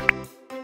you